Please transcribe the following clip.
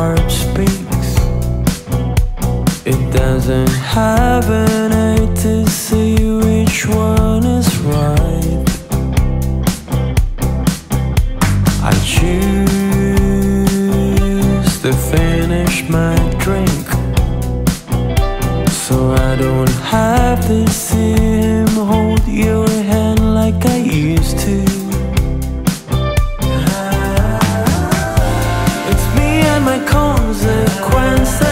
heart speaks. It doesn't have an A to see which one is right? I choose to finish my drink So I don't have this consequences